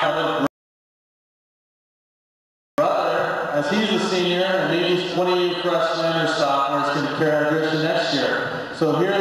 brother, as he's a senior, and maybe 20 freshmen or sophomores can carry our tradition next year. So here